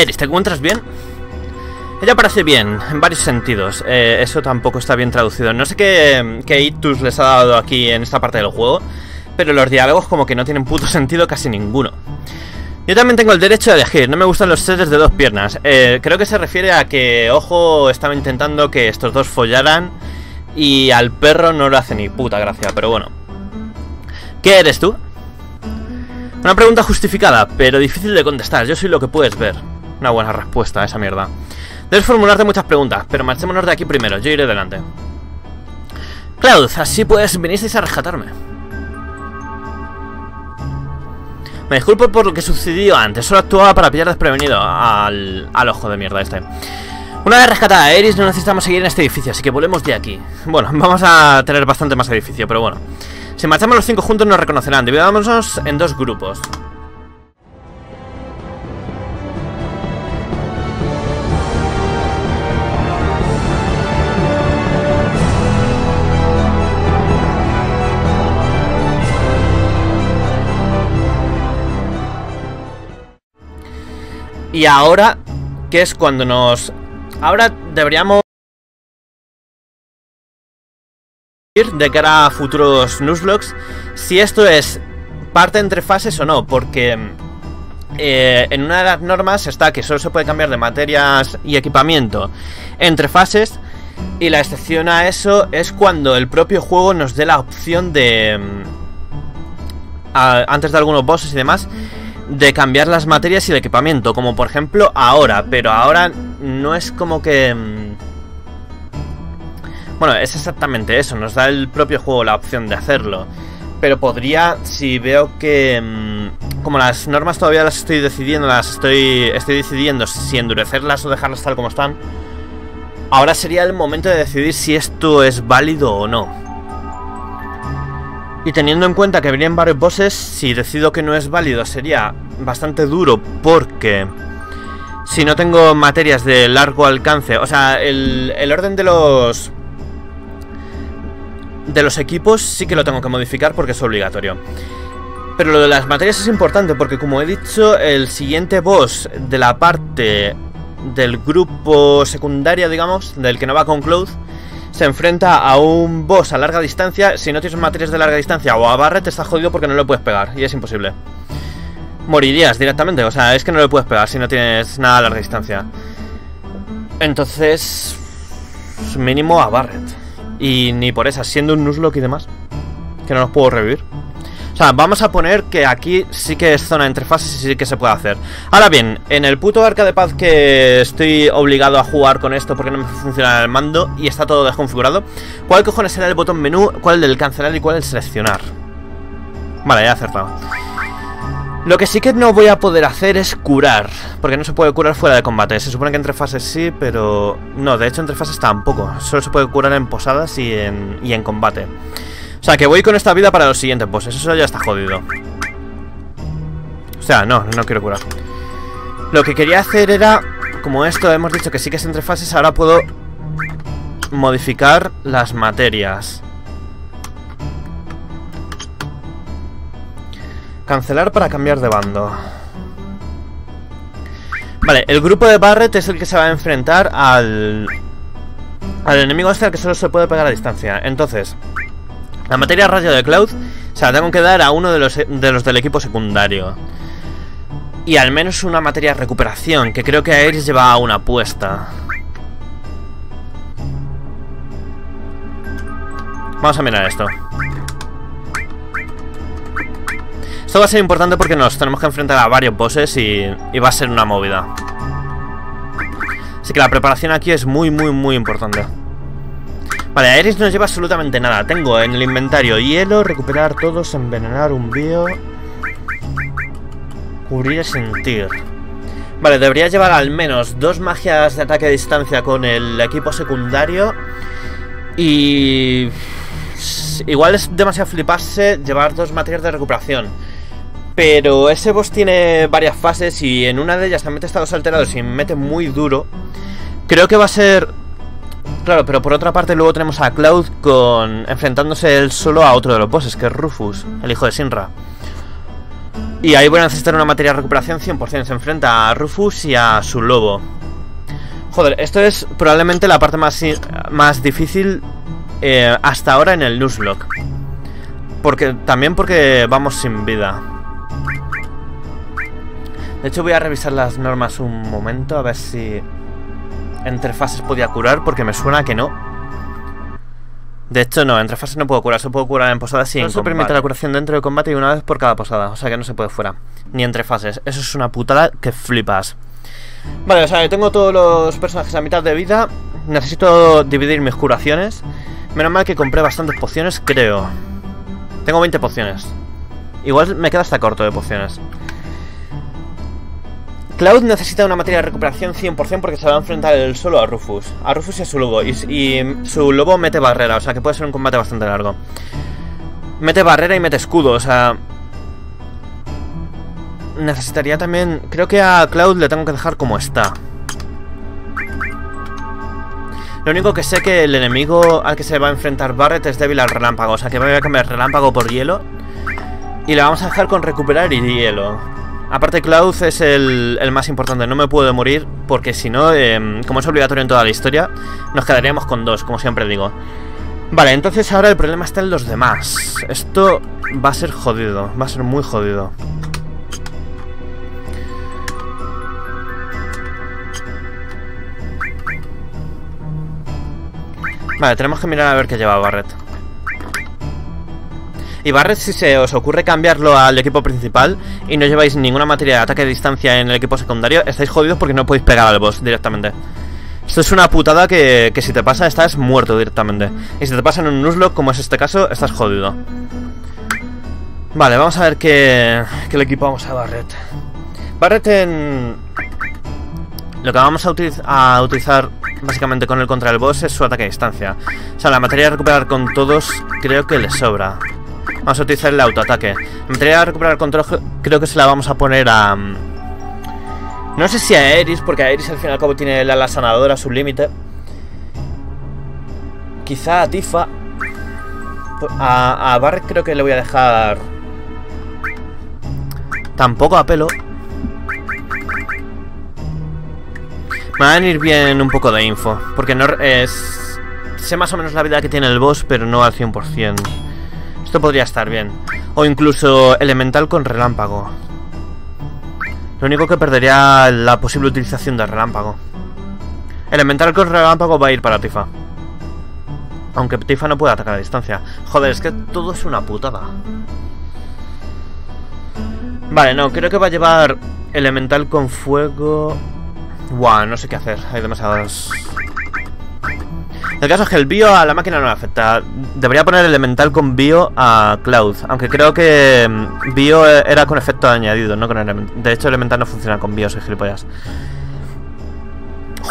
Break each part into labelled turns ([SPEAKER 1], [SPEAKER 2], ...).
[SPEAKER 1] Eris, ¿te encuentras bien? Ella parece bien, en varios sentidos. Eh, eso tampoco está bien traducido. No sé qué, qué itus les ha dado aquí en esta parte del juego, pero los diálogos como que no tienen puto sentido casi ninguno. Yo también tengo el derecho de elegir, no me gustan los seres de dos piernas. Eh, creo que se refiere a que Ojo estaba intentando que estos dos follaran y al perro no lo hace ni puta gracia, pero bueno. ¿Qué eres tú? Una pregunta justificada, pero difícil de contestar. Yo soy lo que puedes ver. Una buena respuesta a esa mierda. Debes formularte muchas preguntas, pero marchémonos de aquí primero. Yo iré delante. Cloud, así pues vinisteis a rescatarme. Me disculpo por lo que sucedió antes. Solo actuaba para pillar desprevenido al, al ojo de mierda este. Una vez rescatada a Eris, no necesitamos seguir en este edificio, así que volvemos de aquí. Bueno, vamos a tener bastante más edificio, pero bueno. Si marchamos los cinco juntos nos reconocerán. Dividámonos en dos grupos. Y ahora, que es cuando nos... Ahora deberíamos... de cara a futuros newsblocks si esto es parte entre fases o no, porque eh, en una de las normas está que solo se puede cambiar de materias y equipamiento entre fases y la excepción a eso es cuando el propio juego nos dé la opción de... a- antes de algunos bosses y demás, de cambiar las materias y el equipamiento, como por ejemplo ahora, pero ahora no es como que... mm, Bueno, es exactamente eso, nos da el propio juego la opción de hacerlo. Pero podría, si veo que... mm, Como las normas todavía las estoy decidiendo, las estoy, estoy decidiendo si endurecerlas o dejarlas tal como están. Ahora sería el momento de decidir si esto es válido o no. Y teniendo en cuenta que vienen varios bosses, si decido que no es válido sería bastante duro porque si no tengo materias de largo alcance, o sea, el, el orden de los de los equipos sí que lo tengo que modificar porque es obligatorio. Pero lo de las materias es importante porque como he dicho, el siguiente boss de la parte del grupo secundario, digamos, del que no va con Cloud, se enfrenta a un boss a larga distancia. Si no tienes materias de larga distancia o a Barret, está jodido porque no lo puedes pegar y es imposible. Morirías directamente, o sea, es que no lo puedes pegar si no tienes nada a larga distancia. Entonces, mínimo a Barret. Y ni por esas, siendo un Nuzlocke y demás, que no los puedo revivir. O sea, vamos a poner que aquí sí que es zona entre fases y sí que se puede hacer. Ahora bien, en el puto arca de paz que estoy obligado a jugar con esto porque no me funciona el mando y está todo desconfigurado, ¿cuál cojones será el botón menú, cuál el del cancelar y cuál el seleccionar? Vale, ya he acertado. Lo que sí que no voy a poder hacer es curar, porque no se puede curar fuera de combate. Se supone que entre fases sí, pero... No, de hecho entre fases tampoco. Solo se puede curar en posadas y en, y en combate. O sea, que voy con esta vida para los siguientes bosses. Eso ya está jodido. O sea, no, no quiero curar. Lo que quería hacer era... Como esto hemos dicho que sí que es entre fases, ahora puedo modificar las materias. Cancelar para cambiar de bando. Vale, el grupo de Barret es el que se va a enfrentar al... Al enemigo este al que solo se puede pegar a distancia. Entonces, la materia radio de Cloud se la tengo que dar a uno de los, de los del equipo secundario. Y al menos una materia recuperación, que creo que Aeris lleva una apuesta. Vamos a mirar esto. Esto va a ser importante porque nos tenemos que enfrentar a varios bosses y, y va a ser una movida. Así que la preparación aquí es muy, muy, muy importante. Vale, Aeris no lleva absolutamente nada. Tengo en el inventario hielo, recuperar todos, envenenar un bio. Cubrir sentir. Vale, debería llevar al menos dos magias de ataque a distancia con el equipo secundario. Y... Igual es demasiado fliparse llevar dos materias de recuperación. Pero ese boss tiene varias fases y en una de ellas también estados alterados y mete muy duro. Creo que va a ser... Claro, pero por otra parte luego tenemos a Cloud con enfrentándose él solo a otro de los bosses, que es Rufus, el hijo de Sinra. Y ahí voy a necesitar una materia de recuperación 100%. Se enfrenta a Rufus y a su lobo. Joder, esto es probablemente la parte más, más difícil eh, hasta ahora en el Nuzlocke. Porque, también porque vamos sin vida. De hecho voy a revisar las normas un momento a ver si entre fases podía curar porque me suena que no. De hecho no, entre fases no puedo curar, se puedo curar en posadas sin no se permite la curación dentro del combate y una vez por cada posada, o sea que no se puede fuera, ni entre fases. Eso es una putada que flipas. Vale, o sea, tengo todos los personajes a mitad de vida, necesito dividir mis curaciones. Menos mal que compré bastantes pociones, creo. Tengo 20 pociones. Igual me queda hasta corto de pociones. Cloud necesita una materia de recuperación 100% porque se va a enfrentar el solo a Rufus. A Rufus y a su lobo. Y, y, su lobo mete barrera, o sea que puede ser un combate bastante largo. Mete barrera y mete escudo, o sea... Necesitaría también... Creo que a Cloud le tengo que dejar como está. Lo único que sé que el enemigo al que se va a enfrentar Barret es débil al relámpago. O sea que voy a cambiar relámpago por hielo. Y le vamos a dejar con recuperar y hielo. Aparte Cloud es el, más importante, no me puedo morir porque si no, em, como es obligatorio en toda la historia, nos quedaríamos con dos, como siempre digo. Vale, entonces ahora el problema está en los demás. Esto va a ser jodido, va a ser muy jodido. Vale, tenemos que mirar a ver qué lleva Barret. Y Barret, si se os ocurre cambiarlo al equipo principal y no lleváis ninguna materia de ataque a distancia en el equipo secundario, estáis jodidos porque no podéis pegar al boss directamente. Esto es una putada que, si te pasa estás muerto directamente. Y si te pasa en un Nuzlocke, como es este caso, estás jodido. Vale, vamos a ver qué, qué le equipamos a Barret. Barret en... Lo que vamos a, a utilizar básicamente con el contra el boss es su ataque a distancia. O sea, la materia de recuperar con todos creo que le sobra. Vamos a utilizar el autoataque. Materia de recuperar control creo que se la vamos a poner a... Mm, no sé si a Eris, porque a Eris al fin y al cabo tiene la, sanadora a su límite. Quizá a Tifa. A, a Barret creo que le voy a dejar... Tampoco a pelo. Me va a venir bien un poco de info. Porque no es... Sé más o menos la vida que tiene el boss, pero no al 100%. Esto podría estar bien. O incluso elemental con relámpago. Lo único que perdería la posible utilización del relámpago. Elemental con relámpago va a ir para Tifa. Aunque Tifa no puede atacar a distancia. Joder, es que todo es una putada. Vale, no, creo que va a llevar elemental con fuego... Buah, no sé qué hacer. Hay demasiadas... El caso es que el bio a la máquina no le afecta. Debería poner elemental con bio a Cloud. Aunque creo que mm, bio era con efecto añadido, no con elemental. De hecho, elemental no funciona con bio, soy gilipollas.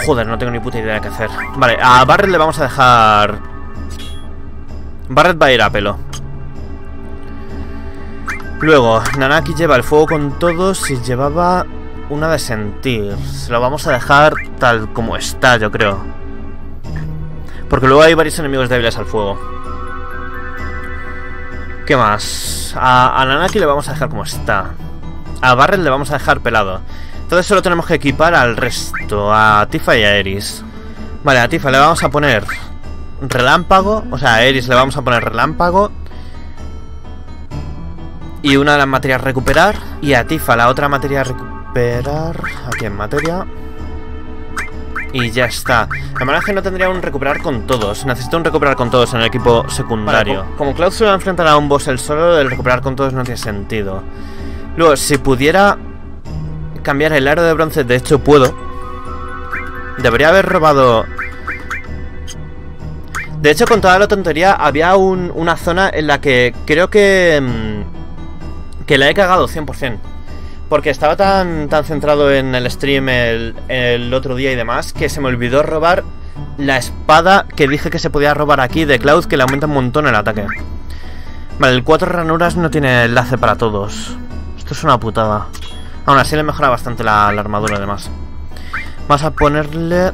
[SPEAKER 1] Joder, no tengo ni puta idea de qué hacer. Vale, a Barret le vamos a dejar... Barret va a ir a pelo. Luego, Nanaki lleva el fuego con todos y llevaba una de sentir. Se lo vamos a dejar tal como está, yo creo. Porque luego hay varios enemigos débiles al fuego. ¿Qué más? A, Nanaki le vamos a dejar como está. A Barret le vamos a dejar pelado. Entonces solo tenemos que equipar al resto. A Tifa y a Eris. Vale, a Tifa le vamos a poner relámpago. O sea, a Eris le vamos a poner relámpago. Y una de las materias recuperar. Y a Tifa la otra materia recuperar aquí en materia. Y ya está. La verdad es que no tendría un recuperar con todos. Necesito un recuperar con todos en el equipo secundario. como Cloud se va a enfrentar a un boss el solo, el recuperar con todos no tiene sentido. Luego, si pudiera cambiar el aro de bronce, de hecho puedo. Debería haber robado... De hecho, con toda la tontería, había una zona en la que creo que... Mm, que la he cagado 100%. Porque estaba tan, tan centrado en el stream el, otro día y demás que se me olvidó robar la espada que dije que se podía robar aquí de Cloud que le aumenta un montón el ataque. Vale, el 4 ranuras no tiene enlace para todos. Esto es una putada. Aún así le mejora bastante la, armadura además. Vamos a ponerle...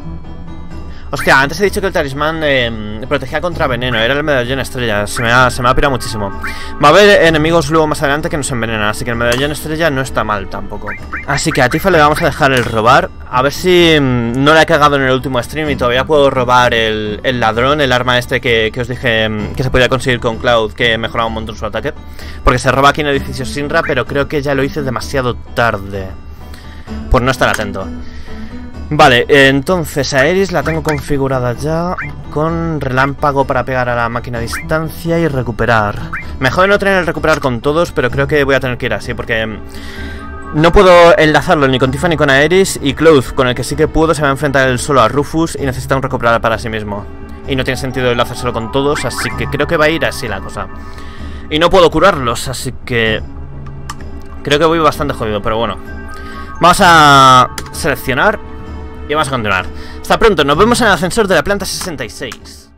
[SPEAKER 1] Hostia, antes he dicho que el talismán eh, protegía contra veneno, era el medallón estrella, se me, ha, se me ha pirado muchísimo. Va a haber enemigos luego más adelante que nos envenenan, así que el medallón estrella no está mal tampoco. Así que a Tifa le vamos a dejar el robar, a ver si mm, no le ha cagado en el último stream y todavía puedo robar el, el ladrón, el arma este que, que, os dije mm, que se podía conseguir con Cloud, que mejoraba un montón su ataque. Porque se roba aquí en el edificio Sinra, pero creo que ya lo hice demasiado tarde. Por no estar atento. Vale, entonces a la tengo configurada ya con relámpago para pegar a la máquina a distancia y recuperar. Mejor no tener el recuperar con todos, pero creo que voy a tener que ir así porque mm, no puedo enlazarlo ni con Tifa ni con Aeris y Cloud, con el que sí que puedo, se va a enfrentar él solo a Rufus y necesita un recuperar para sí mismo. Y no tiene sentido enlazárselo con todos, así que creo que va a ir así la cosa. Y no puedo curarlos, así que... Creo que voy bastante jodido, pero bueno. Vamos a seleccionar y vamos a continuar. Hasta pronto, nos vemos en el ascensor de la planta 66.